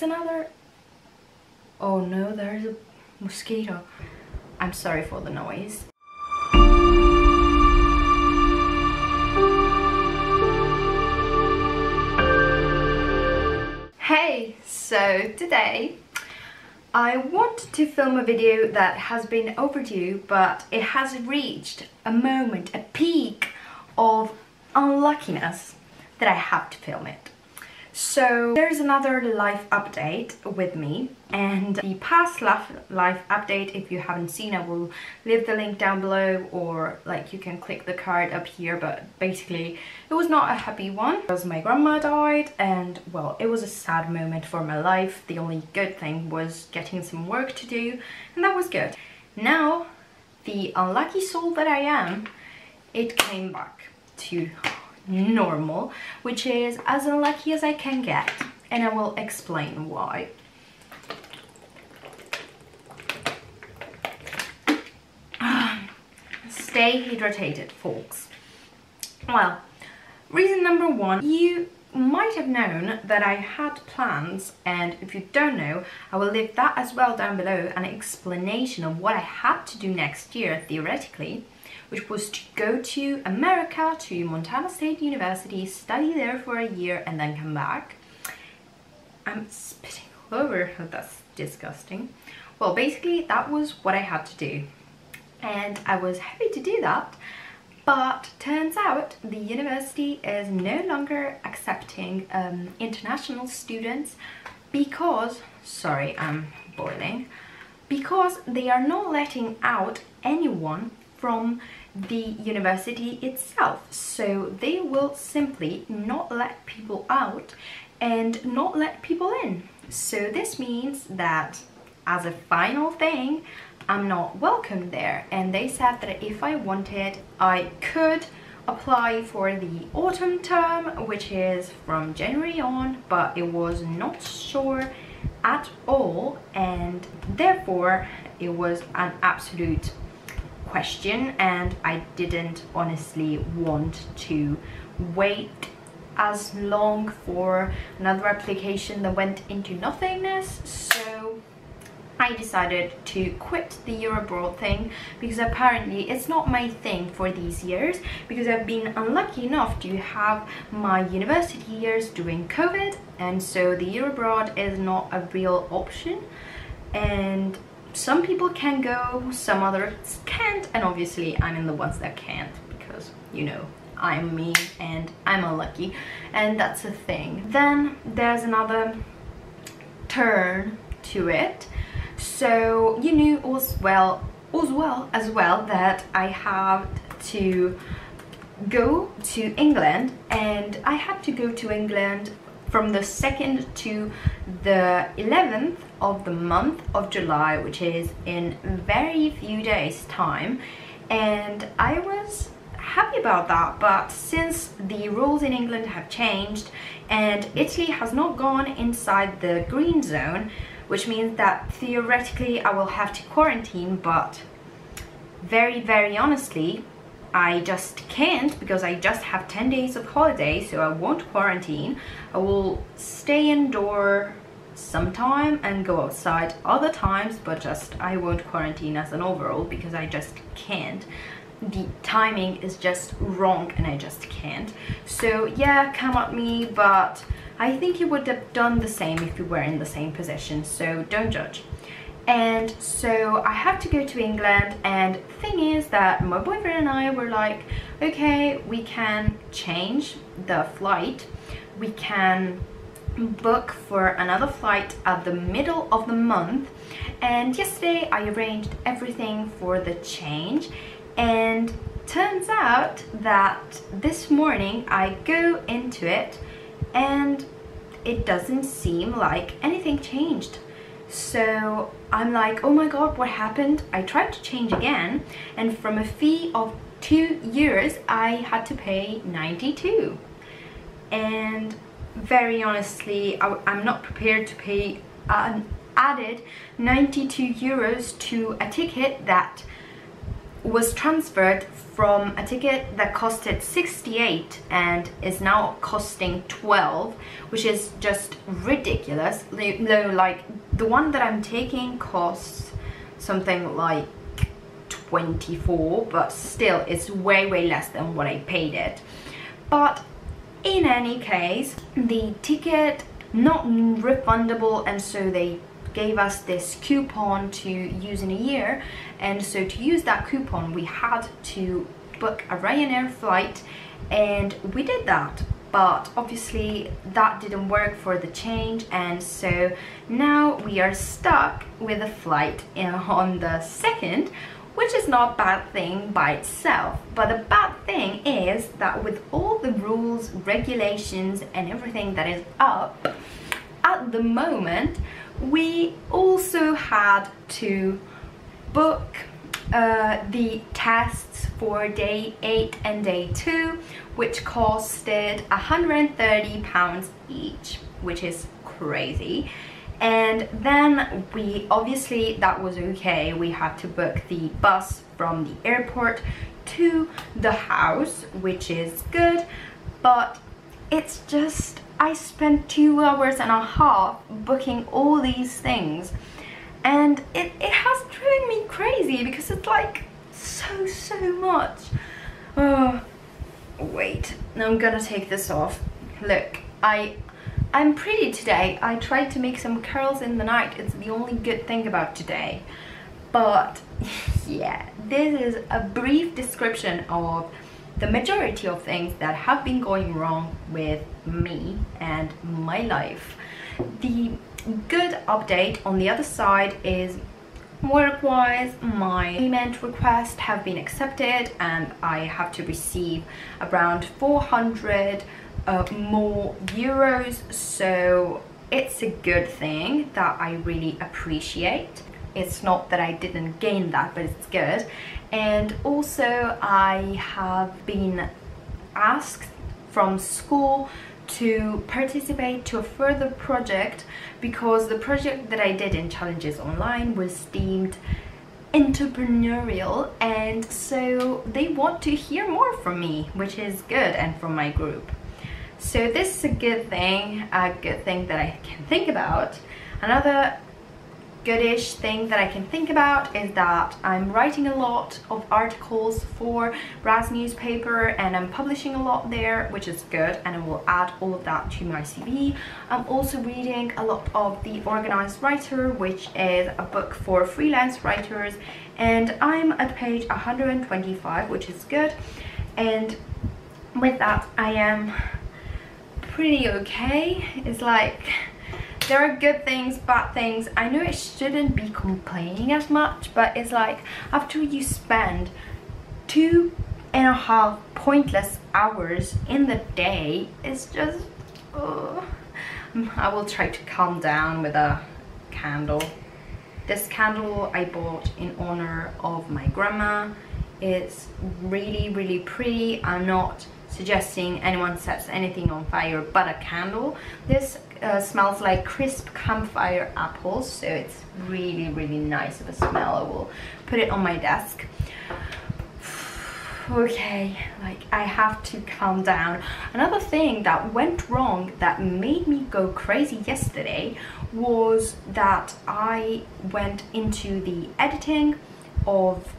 another... Oh no, there's a mosquito. I'm sorry for the noise. Hey, so today I wanted to film a video that has been overdue but it has reached a moment, a peak of unluckiness that I have to film it. So there's another life update with me and the past life, life update if you haven't seen I will leave the link down below or like you can click the card up here but basically it was not a happy one because my grandma died and well it was a sad moment for my life the only good thing was getting some work to do and that was good. Now the unlucky soul that I am it came back to normal, which is as unlucky as I can get, and I will explain why. Ah, stay hydrated, folks. Well, reason number one, you might have known that I had plans and if you don't know I will leave that as well down below an explanation of what I had to do next year theoretically which was to go to America, to Montana State University, study there for a year and then come back. I'm spitting all over, that's disgusting. Well, basically that was what I had to do. And I was happy to do that, but turns out the university is no longer accepting um, international students because, sorry, I'm boiling, because they are not letting out anyone from the university itself. So they will simply not let people out and not let people in. So this means that as a final thing, I'm not welcome there. And they said that if I wanted, I could apply for the autumn term, which is from January on, but it was not sure at all. And therefore, it was an absolute question and I didn't honestly want to wait as long for another application that went into nothingness. So I decided to quit the Eurabroad thing because apparently it's not my thing for these years because I've been unlucky enough to have my university years during COVID and so the Eurabroad is not a real option. And some people can go, some others can't, and obviously I'm in the ones that can't because, you know, I'm me and I'm unlucky and that's a thing. Then there's another turn to it. So you knew as well, as well as well that I have to go to England and I had to go to England from the 2nd to the 11th of the month of July which is in very few days time and I was happy about that but since the rules in England have changed and Italy has not gone inside the green zone which means that theoretically I will have to quarantine but very very honestly I just can't because I just have 10 days of holiday so I won't quarantine. I will stay indoor sometime and go outside other times but just I won't quarantine as an overall because I just can't. The timing is just wrong and I just can't. So yeah, come at me but I think you would have done the same if you were in the same position so don't judge and so I have to go to England and thing is that my boyfriend and I were like okay we can change the flight we can book for another flight at the middle of the month and yesterday I arranged everything for the change and turns out that this morning I go into it and it doesn't seem like anything changed so I'm like, oh my god, what happened? I tried to change again, and from a fee of two years, I had to pay 92. And very honestly, I, am not prepared to pay an added 92 euros to a ticket that was transferred from a ticket that costed 68 and is now costing 12 which is just ridiculous. No like the one that i'm taking costs something like 24 but still it's way way less than what i paid it. But in any case the ticket not refundable and so they gave us this coupon to use in a year. And so to use that coupon we had to book a Ryanair flight and we did that. But obviously that didn't work for the change and so now we are stuck with a flight uh, on the second which is not a bad thing by itself but the bad thing is that with all the rules regulations and everything that is up at the moment we also had to book uh, the tests for day 8 and day 2 which costed 130 pounds each which is crazy and then we obviously that was okay. We had to book the bus from the airport to the house which is good. But it's just I spent two hours and a half booking all these things. And it, it has driven me crazy because it's like so so much. Oh wait. I'm gonna take this off. Look I I'm pretty today. I tried to make some curls in the night. It's the only good thing about today. But yeah this is a brief description of the majority of things that have been going wrong with me and my life. The good update on the other side is work-wise my payment requests have been accepted and I have to receive around 400 uh, more euros so it's a good thing that I really appreciate. It's not that I didn't gain that but it's good. And also I have been asked from school to participate to a further project because the project that I did in Challenges Online was deemed entrepreneurial and so they want to hear more from me which is good and from my group so this is a good thing a good thing that I can think about another goodish thing that I can think about is that I'm writing a lot of articles for Raz newspaper and I'm publishing a lot there which is good and I will add all of that to my CV. I'm also reading a lot of The Organized Writer which is a book for freelance writers and I'm at page 125 which is good and with that I am pretty okay. It's like there are good things, bad things. I know it shouldn't be complaining as much, but it's like after you spend two and a half pointless hours in the day, it's just, uh, I will try to calm down with a candle. This candle I bought in honor of my grandma. It's really, really pretty. I'm not suggesting anyone sets anything on fire but a candle. This uh, smells like crisp campfire apples so it's really really nice of a smell. I will put it on my desk. Okay like I have to calm down. Another thing that went wrong that made me go crazy yesterday was that I went into the editing of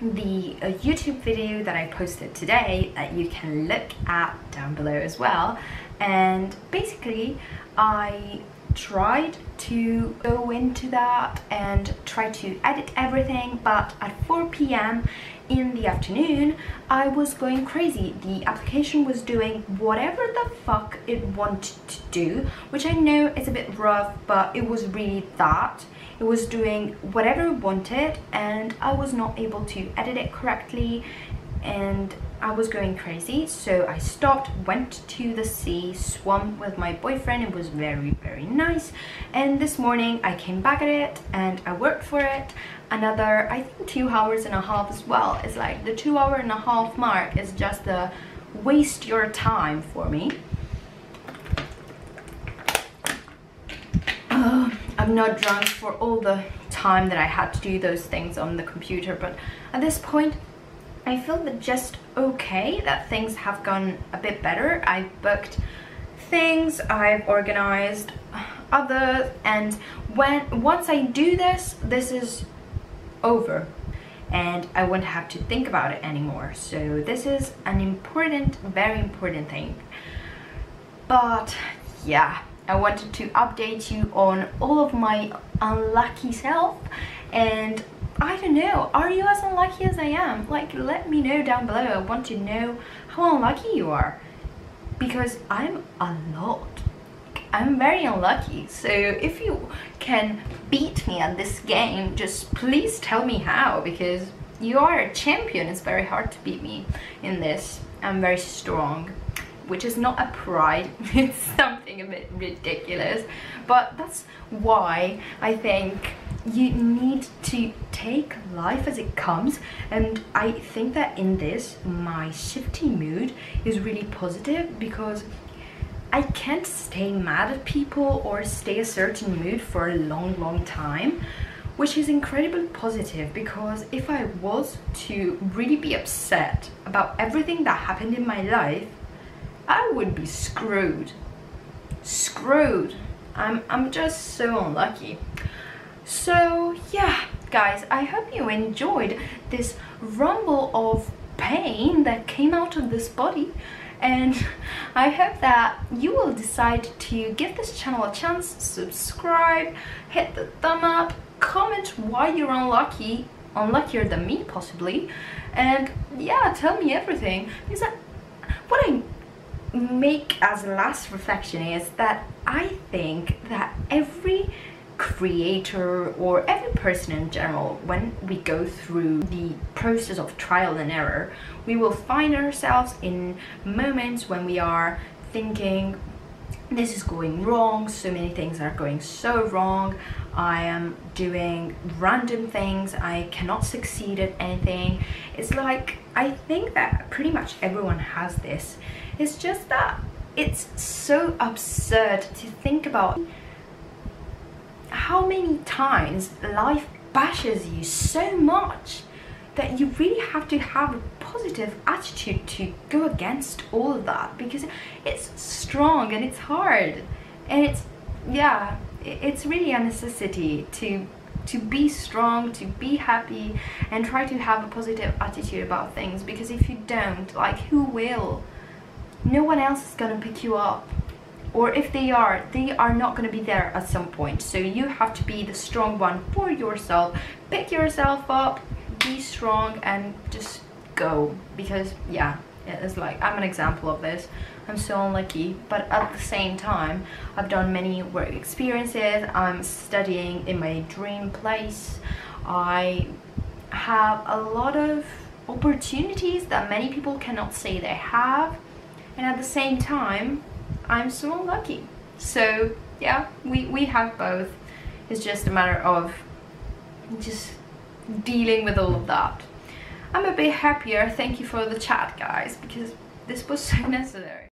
the uh, YouTube video that I posted today that you can look at down below as well. And basically I tried to go into that and try to edit everything but at 4 p.m. in the afternoon I was going crazy. The application was doing whatever the fuck it wanted to do which I know is a bit rough but it was really that. It was doing whatever it wanted and I was not able to edit it correctly and I was going crazy so I stopped went to the sea swam with my boyfriend it was very very nice. And this morning I came back at it and I worked for it. Another I think two hours and a half as well. It's like the two hour and a half mark is just a waste your time for me. Uh, I'm not drunk for all the time that I had to do those things on the computer but at this point I feel that just okay that things have gone a bit better. I've booked things I've organized others and when once I do this this is over. And I won't have to think about it anymore. So this is an important very important thing. But yeah I wanted to update you on all of my unlucky self and I don't know, are you as unlucky as I am? Like, let me know down below. I want to know how unlucky you are. Because I'm a lot. I'm very unlucky. So if you can beat me at this game, just please tell me how. Because you are a champion. It's very hard to beat me in this. I'm very strong which is not a pride, it's something a bit ridiculous. But that's why I think you need to take life as it comes and I think that in this my shifty mood is really positive because I can't stay mad at people or stay a certain mood for a long long time which is incredibly positive because if I was to really be upset about everything that happened in my life I would be screwed. Screwed. I'm, I'm just so unlucky. So yeah, guys, I hope you enjoyed this rumble of pain that came out of this body and I hope that you will decide to give this channel a chance, subscribe, hit the thumb up, comment why you're unlucky, unluckier than me possibly, and yeah, tell me everything. Because I, what I make as a last reflection is that I think that every creator or every person in general when we go through the process of trial and error we will find ourselves in moments when we are thinking this is going wrong so many things are going so wrong. I am doing random things. I cannot succeed at anything. It's like I think that pretty much everyone has this. It's just that it's so absurd to think about how many times life bashes you so much that you really have to have a positive attitude to go against all of that because it's strong and it's hard. And it's yeah it's really a necessity to to be strong to be happy and try to have a positive attitude about things because if you don't like who will? No one else is gonna pick you up or if they are they are not going to be there at some point. So you have to be the strong one for yourself. Pick yourself up be strong and just go. Because yeah it's like I'm an example of this. I'm so unlucky but at the same time I've done many work experiences. I'm studying in my dream place. I have a lot of opportunities that many people cannot say they have. And at the same time I'm so lucky. so yeah we we have both. It's just a matter of just dealing with all of that. I'm a bit happier. Thank you for the chat guys because this was so necessary